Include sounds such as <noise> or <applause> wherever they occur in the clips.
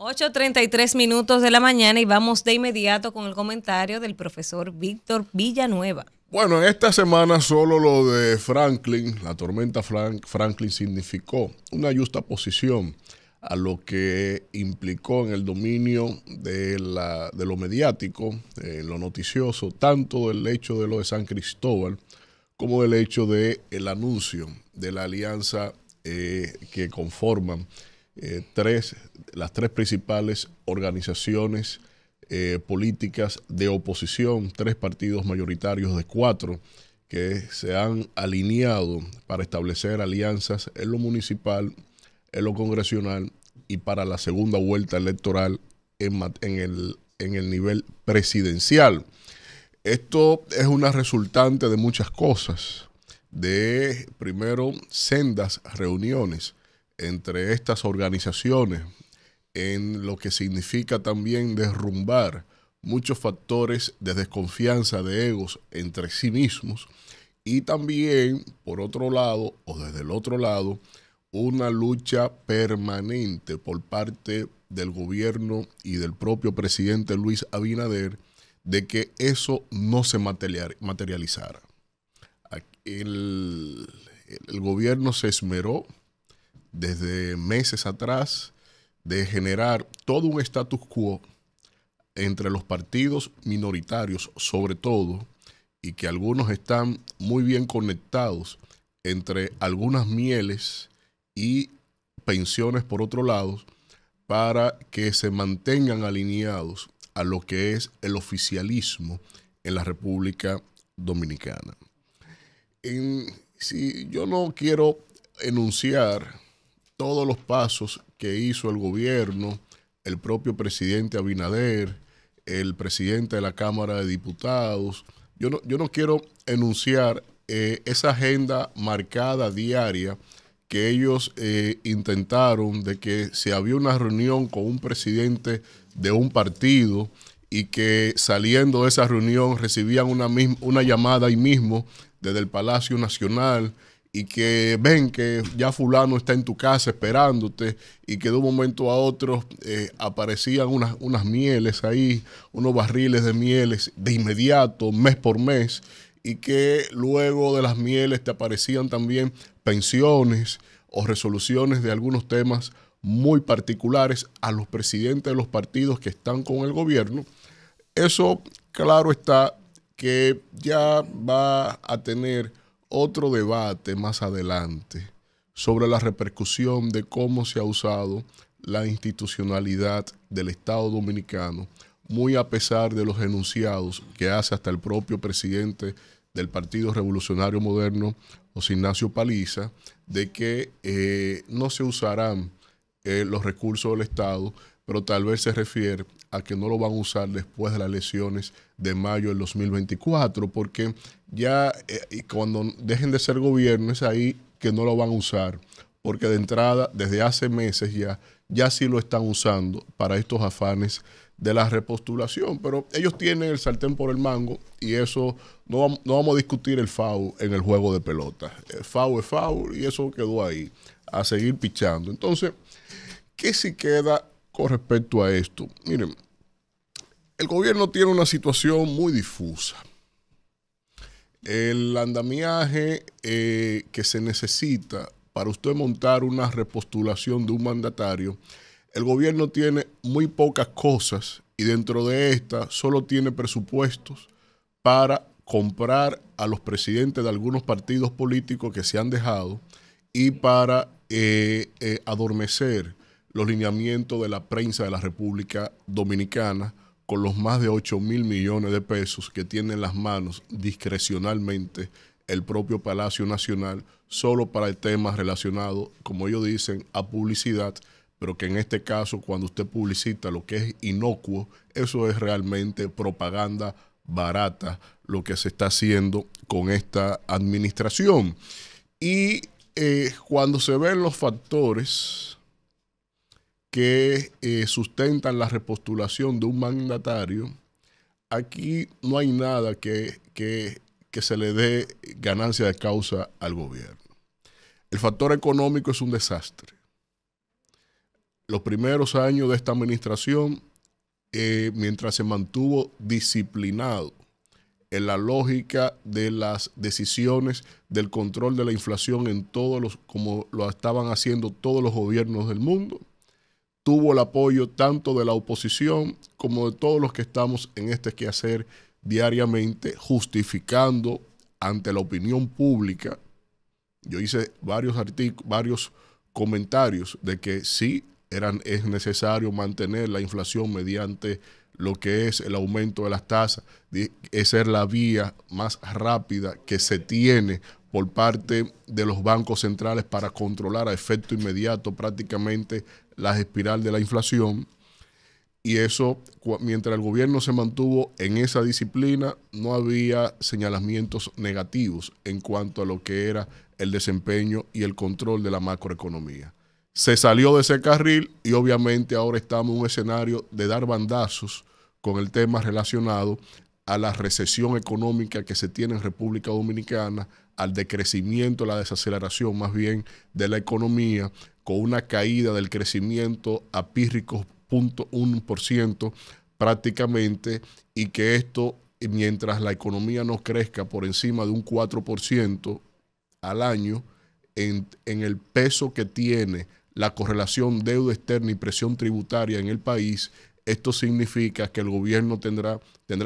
8.33 minutos de la mañana y vamos de inmediato con el comentario del profesor Víctor Villanueva. Bueno, en esta semana solo lo de Franklin, la tormenta Franklin significó una justa posición a lo que implicó en el dominio de, la, de lo mediático, en lo noticioso, tanto del hecho de lo de San Cristóbal como del hecho del el anuncio de la alianza eh, que conforman eh, tres, las tres principales organizaciones eh, políticas de oposición, tres partidos mayoritarios de cuatro que se han alineado para establecer alianzas en lo municipal, en lo congresional y para la segunda vuelta electoral en, el, en el nivel presidencial. Esto es una resultante de muchas cosas, de primero sendas reuniones entre estas organizaciones, en lo que significa también derrumbar muchos factores de desconfianza de egos entre sí mismos y también, por otro lado, o desde el otro lado, una lucha permanente por parte del gobierno y del propio presidente Luis Abinader de que eso no se materializara. El, el gobierno se esmeró desde meses atrás de generar todo un status quo entre los partidos minoritarios, sobre todo, y que algunos están muy bien conectados entre algunas mieles y pensiones por otro lado, para que se mantengan alineados a lo que es el oficialismo en la República Dominicana. si yo no quiero enunciar todos los pasos que hizo el gobierno, el propio presidente Abinader, el presidente de la Cámara de Diputados. Yo no, yo no quiero enunciar eh, esa agenda marcada diaria que ellos eh, intentaron de que si había una reunión con un presidente de un partido y que saliendo de esa reunión recibían una, una llamada ahí mismo desde el Palacio Nacional y que ven que ya fulano está en tu casa esperándote y que de un momento a otro eh, aparecían unas, unas mieles ahí, unos barriles de mieles de inmediato, mes por mes, y que luego de las mieles te aparecían también pensiones o resoluciones de algunos temas muy particulares a los presidentes de los partidos que están con el gobierno. Eso, claro está, que ya va a tener otro debate más adelante sobre la repercusión de cómo se ha usado la institucionalidad del Estado dominicano, muy a pesar de los enunciados que hace hasta el propio presidente del Partido Revolucionario Moderno, José Ignacio Paliza, de que eh, no se usarán eh, los recursos del Estado, pero tal vez se refiere a que no lo van a usar después de las elecciones de mayo del 2024, porque ya eh, cuando dejen de ser gobierno es ahí que no lo van a usar, porque de entrada, desde hace meses ya, ya sí lo están usando para estos afanes de la repostulación, pero ellos tienen el sartén por el mango y eso no, no vamos a discutir el FAU en el juego de pelota. El FAU es FAU y eso quedó ahí, a seguir pichando. Entonces, ¿qué si queda con respecto a esto? Miren, el gobierno tiene una situación muy difusa. El andamiaje eh, que se necesita para usted montar una repostulación de un mandatario, el gobierno tiene muy pocas cosas y dentro de esta solo tiene presupuestos para comprar a los presidentes de algunos partidos políticos que se han dejado y para eh, eh, adormecer los lineamientos de la prensa de la República Dominicana con los más de 8 mil millones de pesos que tiene en las manos discrecionalmente el propio Palacio Nacional, solo para el tema relacionado, como ellos dicen, a publicidad, pero que en este caso, cuando usted publicita lo que es inocuo, eso es realmente propaganda barata, lo que se está haciendo con esta administración. Y eh, cuando se ven los factores que eh, sustentan la repostulación de un mandatario, aquí no hay nada que, que, se le dé ganancia de causa al gobierno. El factor económico es un desastre. los primeros años de esta administración, eh, mientras se mantuvo disciplinado en la lógica de las decisiones del control de la inflación en todos los, como lo estaban haciendo todos los gobiernos del mundo, tuvo el apoyo tanto de la oposición como de todos los que estamos en este quehacer diariamente, justificando ante la opinión pública. Yo hice varios varios comentarios de que sí eran, es necesario mantener la inflación mediante lo que es el aumento de las tasas. Esa es la vía más rápida que se tiene por parte de los bancos centrales para controlar a efecto inmediato prácticamente la espiral de la inflación. Y eso, mientras el gobierno se mantuvo en esa disciplina, no había señalamientos negativos en cuanto a lo que era el desempeño y el control de la macroeconomía. Se salió de ese carril y obviamente ahora estamos en un escenario de dar bandazos con el tema relacionado a la recesión económica que se tiene en República Dominicana, al decrecimiento, la desaceleración más bien de la economía, con una caída del crecimiento a pírricos 0.1% prácticamente, y que esto, mientras la economía no crezca por encima de un 4% al año, en, en el peso que tiene la correlación deuda externa y presión tributaria en el país, esto significa que el gobierno tendrá,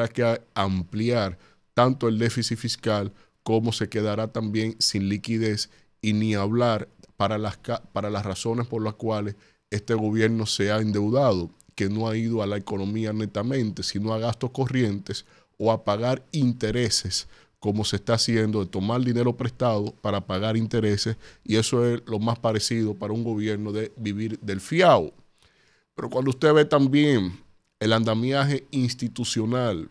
que ampliar tanto el déficit fiscal como se quedará también sin liquidez y ni hablar para las, para las razones por las cuales este gobierno se ha endeudado, que no ha ido a la economía netamente, sino a gastos corrientes o a pagar intereses, como se está haciendo, de tomar dinero prestado para pagar intereses, y eso es lo más parecido para un gobierno de vivir del fiao. Pero cuando usted ve también el andamiaje institucional,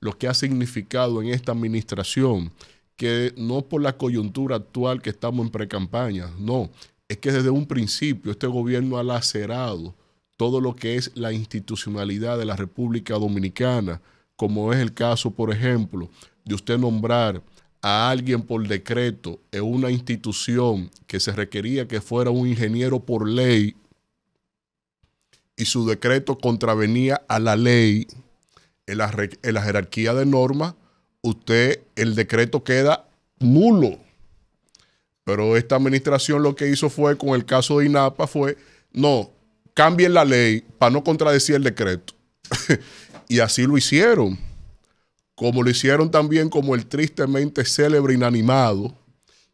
lo que ha significado en esta administración, que no por la coyuntura actual que estamos en precampaña, no, es que desde un principio este gobierno ha lacerado todo lo que es la institucionalidad de la República Dominicana, como es el caso, por ejemplo, de usted nombrar a alguien por decreto en una institución que se requería que fuera un ingeniero por ley y su decreto contravenía a la ley en la, jerarquía de normas, usted, el decreto queda nulo. Pero esta administración lo que hizo fue, con el caso de INAPA, fue, no, cambien la ley para no contradecir el decreto. <laughs> y así lo hicieron. Como lo hicieron también como el tristemente célebre inanimado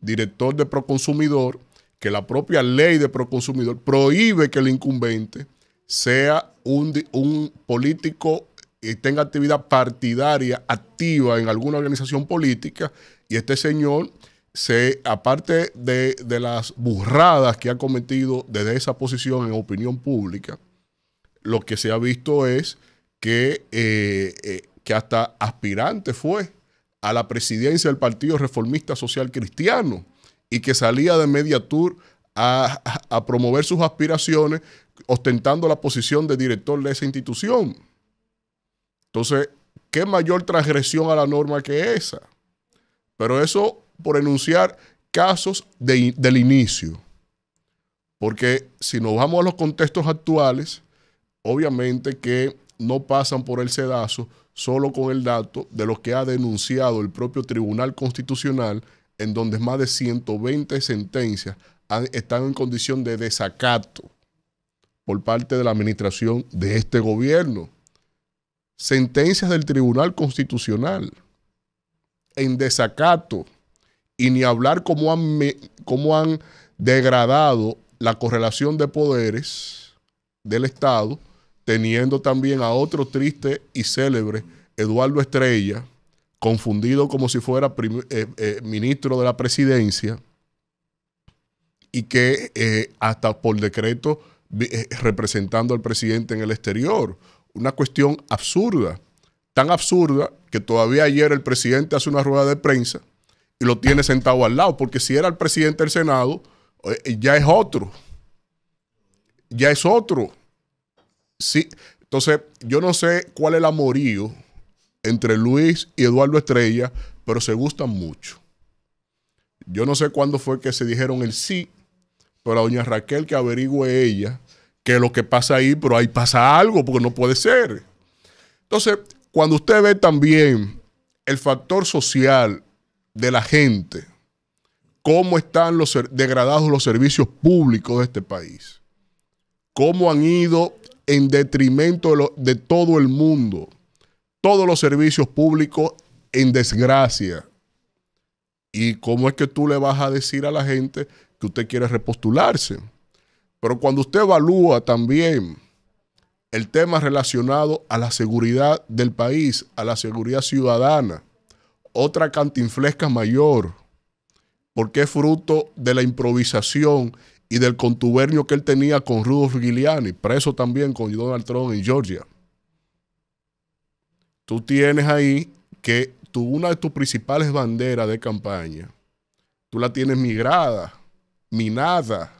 director de Proconsumidor, que la propia ley de Proconsumidor prohíbe que el incumbente sea un, político y tenga actividad partidaria activa en alguna organización política y este señor se, aparte de, las burradas que ha cometido desde esa posición en opinión pública, lo que se ha visto es que, eh, eh, que hasta aspirante fue a la presidencia del Partido Reformista Social Cristiano y que salía de Mediatur a, a promover sus aspiraciones ostentando la posición de director de esa institución. Entonces, ¿qué mayor transgresión a la norma que esa? Pero eso por enunciar casos del inicio. Porque si nos vamos a los contextos actuales, obviamente que no pasan por el sedazo solo con el dato de lo que ha denunciado el propio Tribunal Constitucional, en donde más de 120 sentencias están en condición de desacato por parte de la administración de este gobierno. Sentencias del Tribunal Constitucional en desacato y ni hablar cómo han, cómo han degradado la correlación de poderes del Estado, teniendo también a otro triste y célebre, Eduardo Estrella, confundido como si fuera eh, eh, ministro de la presidencia, y que eh, hasta por decreto representando al presidente en el exterior. Una cuestión absurda, tan absurda que todavía ayer el presidente hace una rueda de prensa y lo tiene sentado al lado, porque si era el presidente del Senado, eh, ya es otro. Ya es otro. Sí. Entonces, yo no sé cuál es el amorío entre Luis y Eduardo Estrella, pero se gustan mucho. Yo no sé cuándo fue que se dijeron el sí pero a doña Raquel que averigüe ella qué es lo que pasa ahí, pero ahí pasa algo, porque no puede ser. Entonces, cuando usted ve también el factor social de la gente, cómo están los degradados los servicios públicos de este país, cómo han ido en detrimento de, de todo el mundo, todos los servicios públicos en desgracia. ¿Y cómo es que tú le vas a decir a la gente que usted quiere repostularse? Pero cuando usted evalúa también el tema relacionado a la seguridad del país, a la seguridad ciudadana, otra cantinflesca mayor, porque es fruto de la improvisación y del contubernio que él tenía con Rudolf Giuliani, preso también con Donald Trump en Georgia. Tú tienes ahí que tú, una de tus principales banderas de campaña, tú la tienes migrada, minada,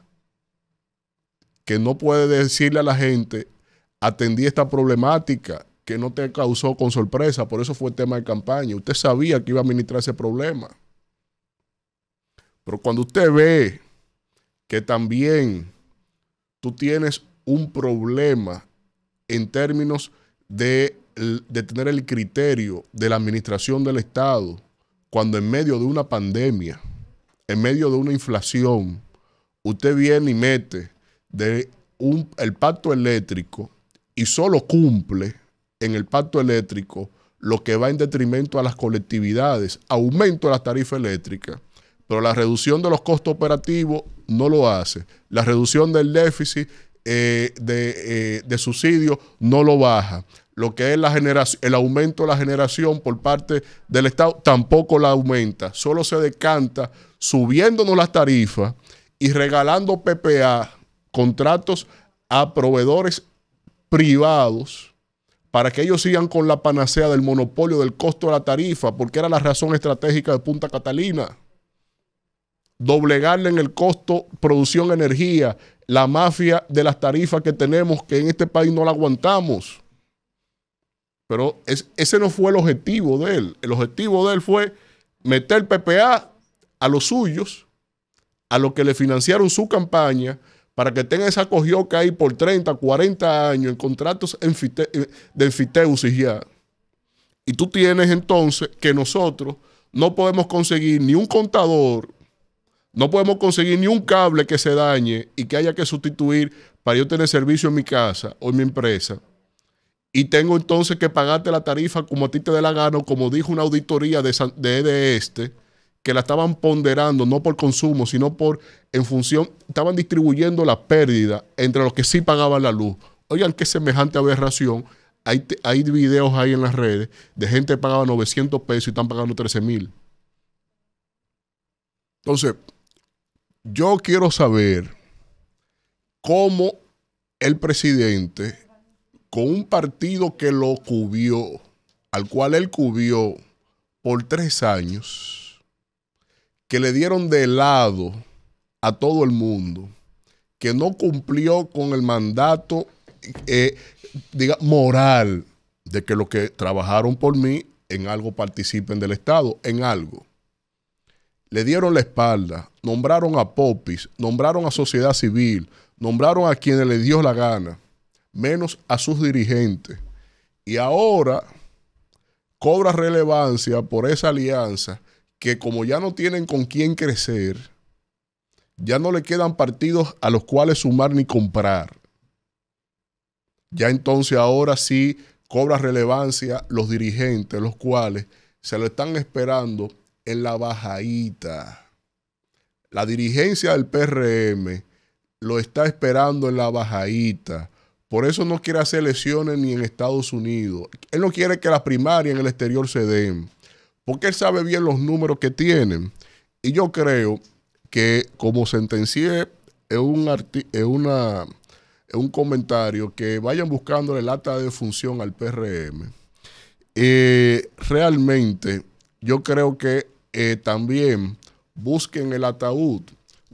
que no puede decirle a la gente, atendí esta problemática que no te causó con sorpresa, por eso fue tema de campaña. Usted sabía que iba a administrar ese problema. Pero cuando usted ve que también tú tienes un problema en términos de, de tener el criterio de la administración del Estado, cuando en medio de una pandemia, en medio de una inflación, usted viene y mete el pacto eléctrico y solo cumple en el pacto eléctrico lo que va en detrimento a las colectividades, aumento de la tarifa eléctrica, pero la reducción de los costos operativos no lo hace. La reducción del déficit eh, de, eh, de subsidios no lo baja. Lo que es la el aumento de la generación por parte del Estado tampoco la aumenta. Solo se decanta subiéndonos las tarifas y regalando PPA, contratos a proveedores privados para que ellos sigan con la panacea del monopolio del costo de la tarifa, porque era la razón estratégica de Punta Catalina. Doblegarle en el costo producción energía, la mafia de las tarifas que tenemos, que en este país no la aguantamos. Pero ese no fue el objetivo de él. El objetivo de él fue meter PPA a los suyos, a los que le financiaron su campaña, para que tenga esa que ahí por 30, 40 años en contratos eh, de enfiteusis ya. Y tú tienes entonces que nosotros no podemos conseguir ni un contador, no podemos conseguir ni un cable que se dañe y que haya que sustituir para yo tener servicio en mi casa o en mi empresa. Y tengo entonces que pagarte la tarifa como a ti te dé la gana, como dijo una auditoría de, de, de este, que la estaban ponderando no por consumo, sino por en función, estaban distribuyendo la pérdida entre los que sí pagaban la luz. Oigan, qué semejante aberración. Hay, hay videos ahí en las redes de gente que pagaba 900 pesos y están pagando 13 mil. Entonces, yo quiero saber cómo el presidente, con un partido que lo cubrió, al cual él cubrió por tres años, que le dieron de lado a todo el mundo, que no cumplió con el mandato eh, moral de que los que trabajaron por mí en algo participen del Estado, en algo. Le dieron la espalda, nombraron a Popis, nombraron a sociedad civil, nombraron a quienes le dio la gana, menos a sus dirigentes. Y ahora cobra relevancia por esa alianza que como ya no tienen con quién crecer, ya no le quedan partidos a los cuales sumar ni comprar. Ya entonces ahora sí cobra relevancia los dirigentes, los cuales se lo están esperando en la bajadita. La dirigencia del PRM lo está esperando en la bajadita. Por eso no quiere hacer elecciones ni en Estados Unidos. Él no quiere que las primarias en el exterior se den porque él sabe bien los números que tienen. Y yo creo que como sentencié en un, una, un comentario, que vayan buscando el acta de función al PRM. Eh, realmente yo creo que eh, también busquen el ataúd,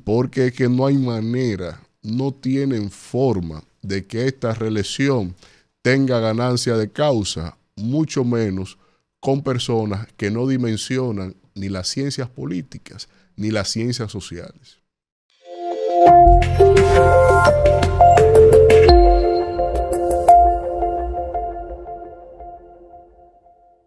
porque es que no hay manera, no tienen forma de que esta reelección tenga ganancia de causa, mucho menos con personas que no dimensionan ni las ciencias políticas ni las ciencias sociales.